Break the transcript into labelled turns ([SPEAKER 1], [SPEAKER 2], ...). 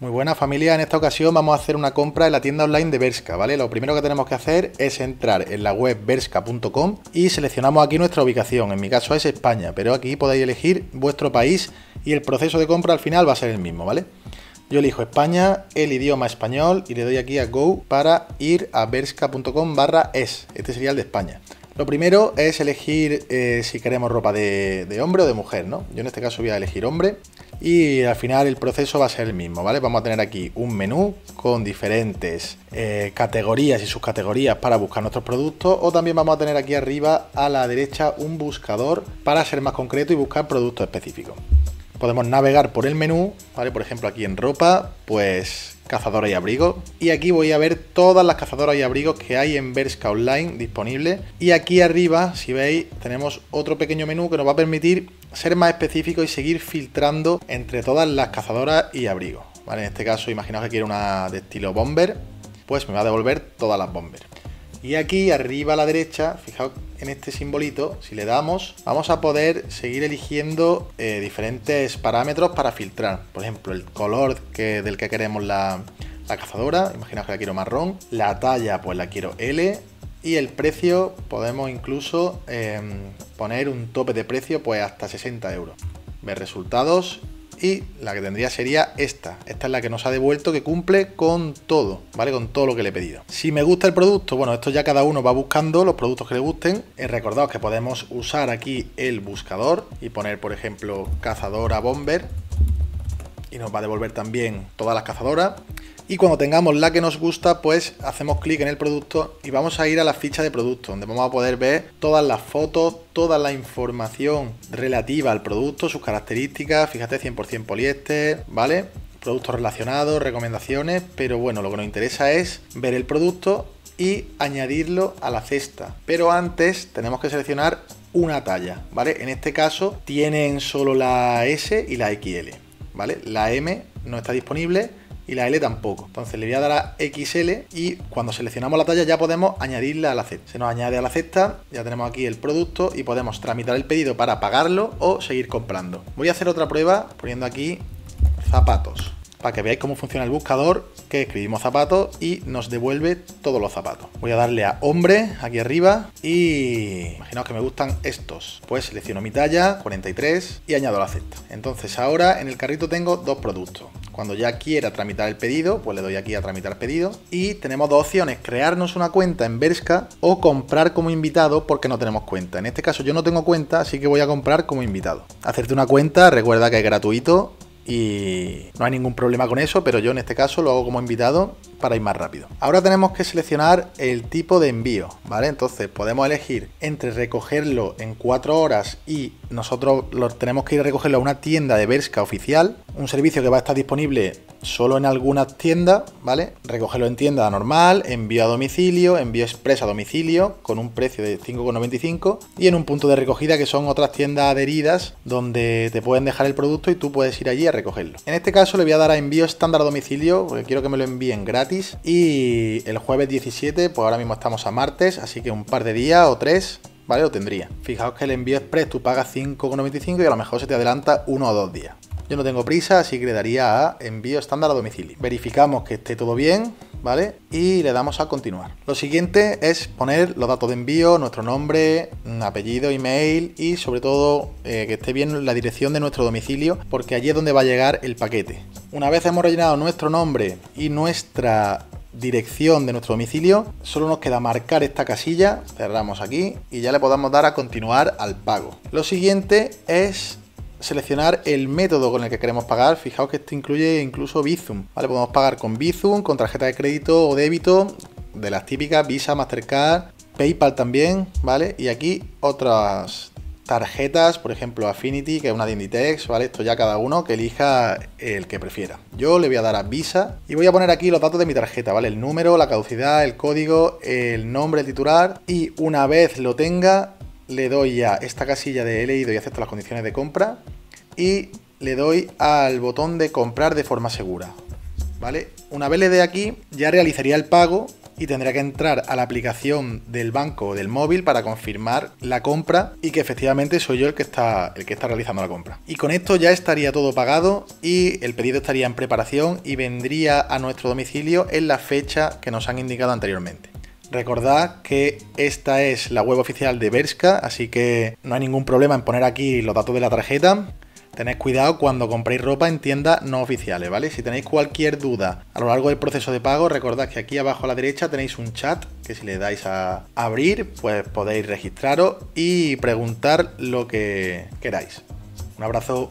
[SPEAKER 1] Muy buena familia, en esta ocasión vamos a hacer una compra en la tienda online de Berska, ¿vale? Lo primero que tenemos que hacer es entrar en la web berska.com y seleccionamos aquí nuestra ubicación, en mi caso es España, pero aquí podéis elegir vuestro país y el proceso de compra al final va a ser el mismo, ¿vale? Yo elijo España, el idioma español y le doy aquí a Go para ir a berska.com barra es, este sería el de España. Lo primero es elegir eh, si queremos ropa de, de hombre o de mujer, ¿no? Yo en este caso voy a elegir hombre y al final el proceso va a ser el mismo, ¿vale? Vamos a tener aquí un menú con diferentes eh, categorías y subcategorías para buscar nuestros productos o también vamos a tener aquí arriba a la derecha un buscador para ser más concreto y buscar productos específicos. Podemos navegar por el menú, ¿vale? Por ejemplo aquí en ropa, pues cazadora y abrigo. Y aquí voy a ver todas las cazadoras y abrigos que hay en Berska Online disponibles. Y aquí arriba, si veis, tenemos otro pequeño menú que nos va a permitir ser más específico y seguir filtrando entre todas las cazadoras y abrigos. En este caso, imaginaos que quiero una de estilo bomber, pues me va a devolver todas las bomber. Y aquí arriba a la derecha, fijaos en este simbolito, si le damos, vamos a poder seguir eligiendo eh, diferentes parámetros para filtrar. Por ejemplo, el color que, del que queremos la, la cazadora, imaginaos que la quiero marrón. La talla, pues la quiero L. Y el precio, podemos incluso em, poner un tope de precio, pues hasta 60 euros. Ver resultados y la que tendría sería esta. Esta es la que nos ha devuelto que cumple con todo, ¿vale? Con todo lo que le he pedido. Si me gusta el producto, bueno, esto ya cada uno va buscando los productos que le gusten. Eh, recordaos que podemos usar aquí el buscador y poner, por ejemplo, cazadora bomber y nos va a devolver también todas las cazadoras. Y cuando tengamos la que nos gusta, pues hacemos clic en el producto y vamos a ir a la ficha de producto, donde vamos a poder ver todas las fotos, toda la información relativa al producto, sus características, fíjate 100% poliéster, ¿vale? Productos relacionados, recomendaciones, pero bueno, lo que nos interesa es ver el producto y añadirlo a la cesta. Pero antes tenemos que seleccionar una talla, ¿vale? En este caso tienen solo la S y la XL, ¿vale? La M no está disponible y la L tampoco. Entonces le voy a dar a XL y cuando seleccionamos la talla ya podemos añadirla a la cesta. Se nos añade a la cesta, ya tenemos aquí el producto y podemos tramitar el pedido para pagarlo o seguir comprando. Voy a hacer otra prueba poniendo aquí zapatos para que veáis cómo funciona el buscador, que escribimos zapatos y nos devuelve todos los zapatos. Voy a darle a hombre aquí arriba y imaginaos que me gustan estos. Pues selecciono mi talla, 43 y añado la cesta. Entonces ahora en el carrito tengo dos productos. Cuando ya quiera tramitar el pedido, pues le doy aquí a tramitar pedido. Y tenemos dos opciones, crearnos una cuenta en Berska o comprar como invitado porque no tenemos cuenta. En este caso yo no tengo cuenta, así que voy a comprar como invitado. Hacerte una cuenta, recuerda que es gratuito y no hay ningún problema con eso, pero yo en este caso lo hago como invitado para ir más rápido. Ahora tenemos que seleccionar el tipo de envío, ¿vale? Entonces podemos elegir entre recogerlo en 4 horas y nosotros lo tenemos que ir a recogerlo a una tienda de Berska oficial, un servicio que va a estar disponible solo en algunas tiendas, ¿vale? Recogerlo en tienda normal, envío a domicilio, envío express a domicilio con un precio de 5,95 y en un punto de recogida que son otras tiendas adheridas donde te pueden dejar el producto y tú puedes ir allí a recogerlo. En este caso le voy a dar a envío estándar a domicilio porque quiero que me lo envíen gratis y el jueves 17, pues ahora mismo estamos a martes, así que un par de días o tres ¿vale? Lo tendría. Fijaos que el envío express tú pagas 5,95 y a lo mejor se te adelanta uno o dos días. Yo no tengo prisa, así que le daría a envío estándar a domicilio. Verificamos que esté todo bien, ¿vale? Y le damos a continuar. Lo siguiente es poner los datos de envío, nuestro nombre, apellido, email y sobre todo eh, que esté bien la dirección de nuestro domicilio, porque allí es donde va a llegar el paquete. Una vez hemos rellenado nuestro nombre y nuestra dirección de nuestro domicilio, solo nos queda marcar esta casilla, cerramos aquí y ya le podemos dar a continuar al pago. Lo siguiente es seleccionar el método con el que queremos pagar. Fijaos que esto incluye incluso Bizum. ¿vale? Podemos pagar con Bizum, con tarjeta de crédito o débito, de las típicas Visa, Mastercard, PayPal también, ¿vale? Y aquí otras tarjetas, por ejemplo Affinity, que es una de Inditex, ¿vale? Esto ya cada uno que elija el que prefiera. Yo le voy a dar a Visa y voy a poner aquí los datos de mi tarjeta, ¿vale? El número, la caducidad, el código, el nombre, el titular y una vez lo tenga le doy a esta casilla de he leído y acepto las condiciones de compra y le doy al botón de comprar de forma segura. ¿Vale? Una vez le dé aquí, ya realizaría el pago y tendría que entrar a la aplicación del banco o del móvil para confirmar la compra y que efectivamente soy yo el que está el que está realizando la compra. Y con esto ya estaría todo pagado y el pedido estaría en preparación y vendría a nuestro domicilio en la fecha que nos han indicado anteriormente. Recordad que esta es la web oficial de Berska, así que no hay ningún problema en poner aquí los datos de la tarjeta. Tened cuidado cuando compréis ropa en tiendas no oficiales, ¿vale? Si tenéis cualquier duda a lo largo del proceso de pago, recordad que aquí abajo a la derecha tenéis un chat que si le dais a abrir, pues podéis registraros y preguntar lo que queráis. Un abrazo.